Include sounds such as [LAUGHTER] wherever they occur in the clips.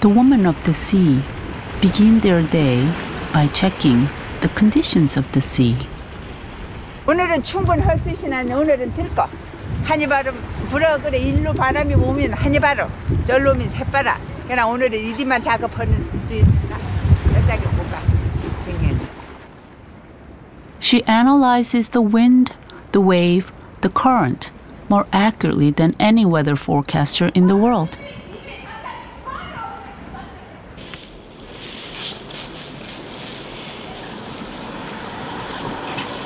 The women of the sea begin their day by checking the conditions of the sea. 오늘은 충분히 할 수 있으나 오늘은 들거 한이바람 불어 그래 일로 바람이 오면 한이바람 절로 오면 새바람 그냥 오늘은 이디만 작업할 수 있나 저짝에 못가 등에는 She analyzes the wind, the wave, the current more accurately than any weather forecaster in the world.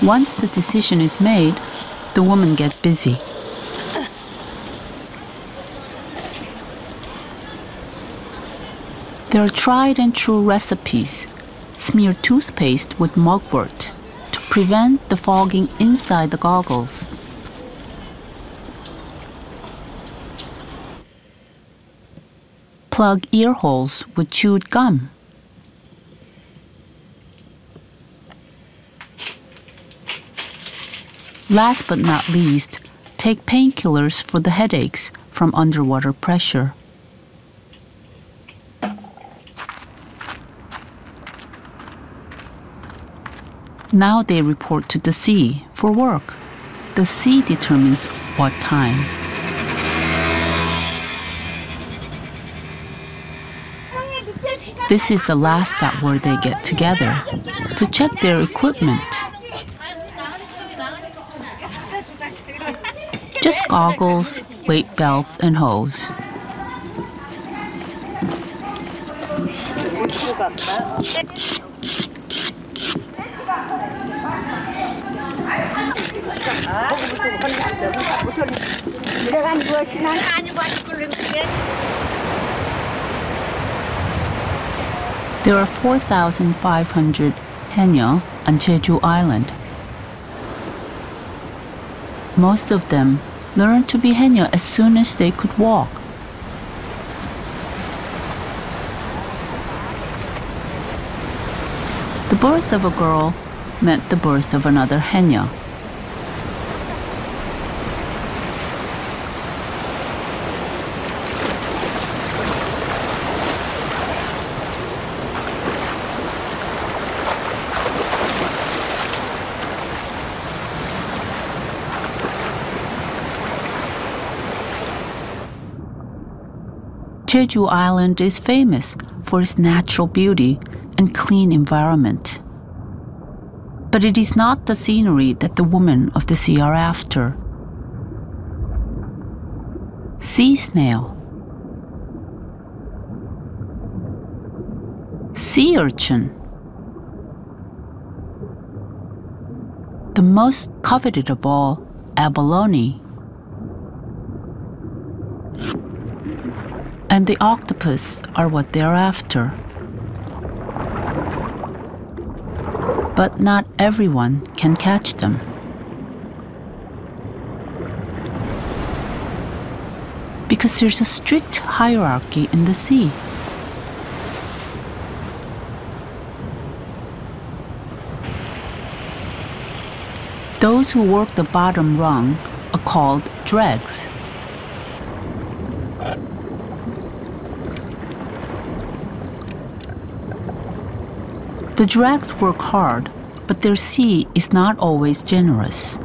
Once the decision is made, the women get busy. There are tried and true recipes. Smear toothpaste with mugwort to prevent the fogging inside the goggles. Plug ear holes with chewed gum. Last but not least, take painkillers for the headaches from underwater pressure. Now they report to the sea for work. The sea determines what time. This is the last stop where they get together to check their equipment. Goggles, weight belts, and hose. There are 4,500 Haenyeo on Jeju Island. Most of them learned to be Haenyeo as soon as they could walk. The birth of a girl meant the birth of another Haenyeo. Jeju Island is famous for its natural beauty and clean environment. But it is not the scenery that the women of the sea are after. Sea snail, sea urchin, the most coveted of all, abalone. And the octopus are what they're after. But not everyone can catch them. Because there's a strict hierarchy in the sea. Those who work the bottom rung are called dregs. The drags work hard, but their sea is not always generous.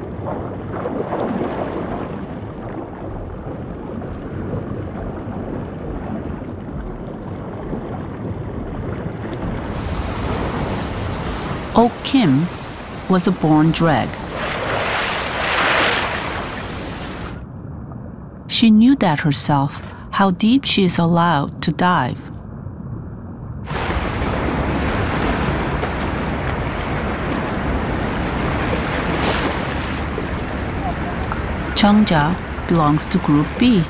Oh Kim was a born drag. She knew that herself, how deep she is allowed to dive. Changja belongs to Group B.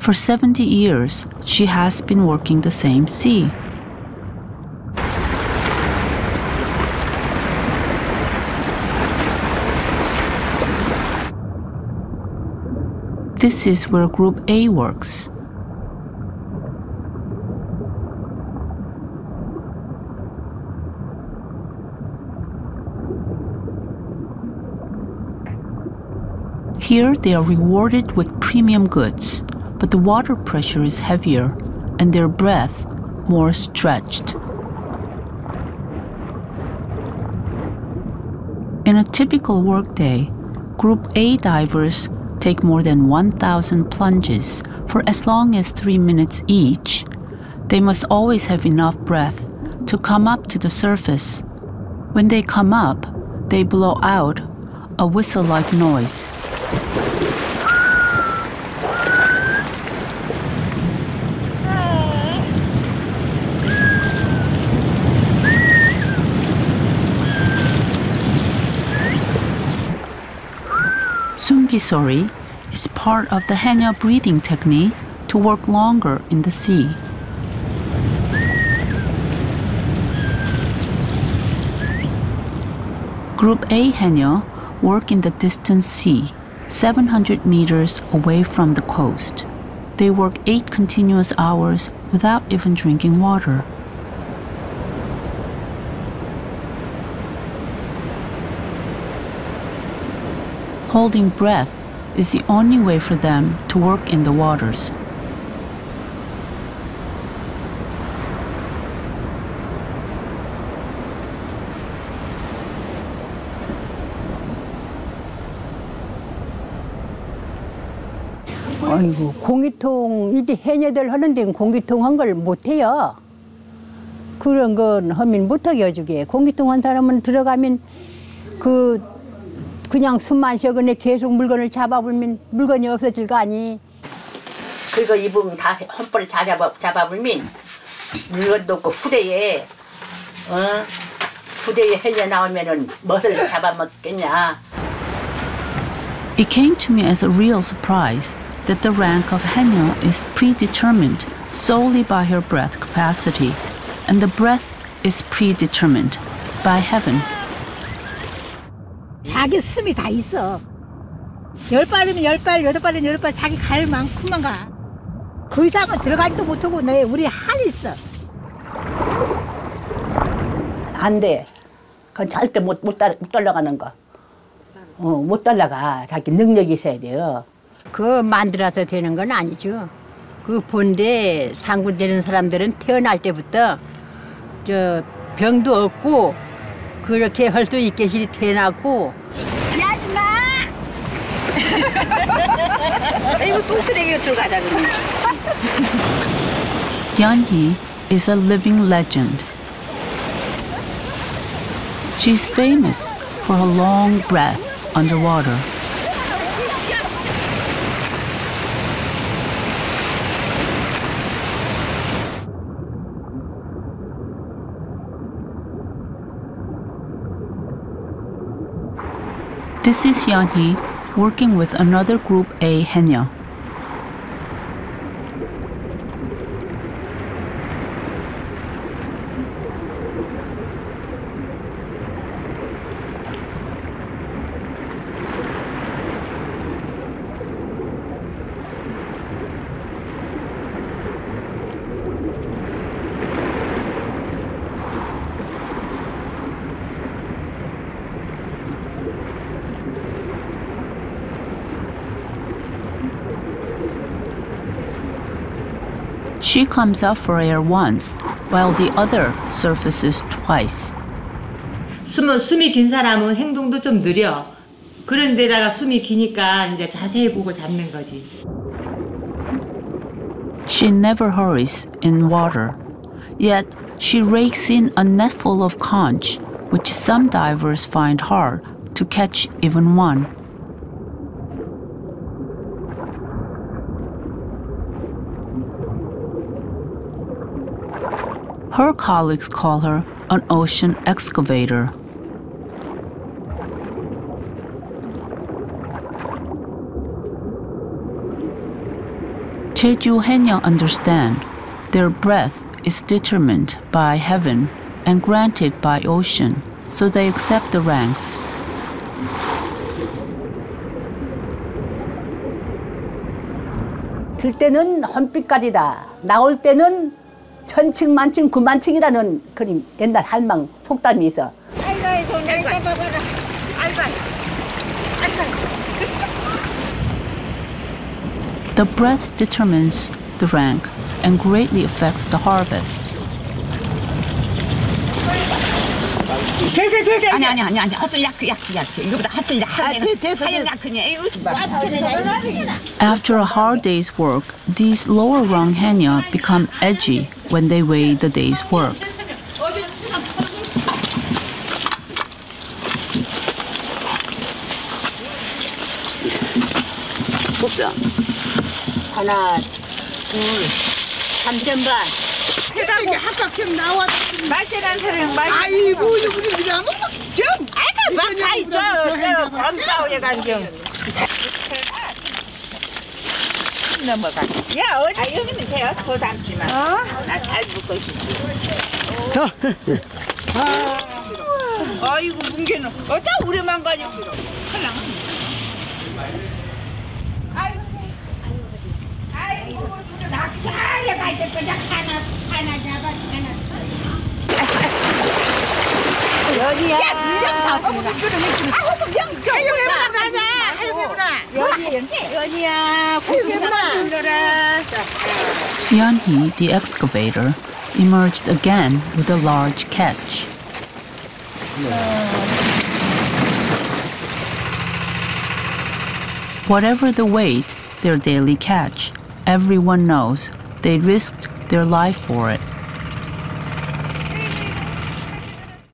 For 70 years, she has been working the same sea. This is where group A works. Here they are rewarded with premium goods, but the water pressure is heavier and their breath more stretched. In a typical workday, Group A divers take more than 1,000 plunges for as long as three minutes each. They must always have enough breath to come up to the surface. When they come up, they blow out a whistle like noise. Sumbisori is part of the Haenyeo breathing technique to work longer in the sea. Group A Haenyeo work in the distant sea, 700 meters away from the coast. They work eight continuous hours without even drinking water. Holding breath is the only way for them to work in the waters. 아이고 공기통 이때 해녀들 하는 데는 공기통 한 걸 못해요. 그런 건 하면 못하게 해주게. 공기통 한 사람은 들어가면 그 그냥 숨만 계속 물건을 잡아불면 물건이 없어질 거 아니. 다다 잡아 잡아불면 물건도 없고 후대에 어 후대에 나오면은 무엇을 잡아먹겠냐. It came to me as a real surprise that the rank of Haenyeo is predetermined solely by her breath capacity, and the breath is predetermined by heaven. 자기 숨이 다 있어. 열 발이면 열 발, 여덟 발이면 여덟 발, 자기 갈 만큼만 가. 그 이상은 들어가지도 못하고 내 우리 한 있어. 안 돼. 그건 절대 못, 못, 따, 못 따라가는 거. 어, 못 따라가. 자기 능력이 있어야 돼요. 그 만들어서 되는 건 아니죠. 그 본데 상군 되는 사람들은 태어날 때부터 저 병도 없고 그렇게 할 수 있게 태어났고! [LAUGHS] 이거 똥쓰레기로 들어가자, 그러면. Yanhee is a living legend. She's famous for her long breath underwater. This is Yanhee working with another Group A Haenyeo. She comes up for air once, while the other surfaces twice. 숨은 숨이 긴 사람은 행동도 좀 느려. 그런데다가 숨이 기니까 이제 자세히 보고 잡는 거지. She never hurries in water, yet she rakes in a netful of conch, which some divers find hard to catch even one. Her colleagues call her an ocean excavator. Jeju Haenyeo understand their breath is determined by heaven and granted by ocean, so they accept the ranks. 들 때는 험빛깔이다. 나올 때는 천층 만층 구만층이라는 그림 옛날 할망 속담이 있어. The breath determines the rank and greatly affects the harvest. 아니 아니 아니 아니. 이거보다 After a hard day's work, these lower rung Haenyeo become edgy when they weigh the day's work. 하나, 둘, 3점 반. 이게 합격형 나왔. 말대란 사람 말. 아이고 우리 그냥 좀. 아까 막다 있죠. 저 검사오에 간 경. [LAUGHS] 넘어가. 야 어디? 아 여기는 돼요. 더 담지만. 어? 나잘 묶고. 아, 아이고 뭉개는 어따 우리만 가지고 큰일 아이고 아이고 나 잘해가 이제 그냥 하나 하나 잡아 하나. 여기야. 야, 물량 다 먹으면 그러네. 아, 호금 영, 저 하영이구나 가자. 하영이구나. 여기 여기. 여기야. 하영이구나. 불러라. Yanhee, the excavator, emerged again with a large catch. Whatever the weight, their daily catch, everyone knows they risked their life for it.